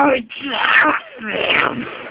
Oh, Jackson!